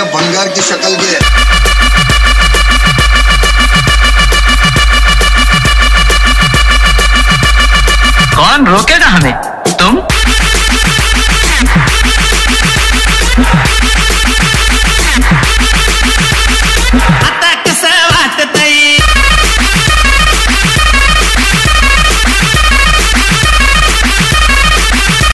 या भंगार की शक्ल के कौन रोकेगा हमें?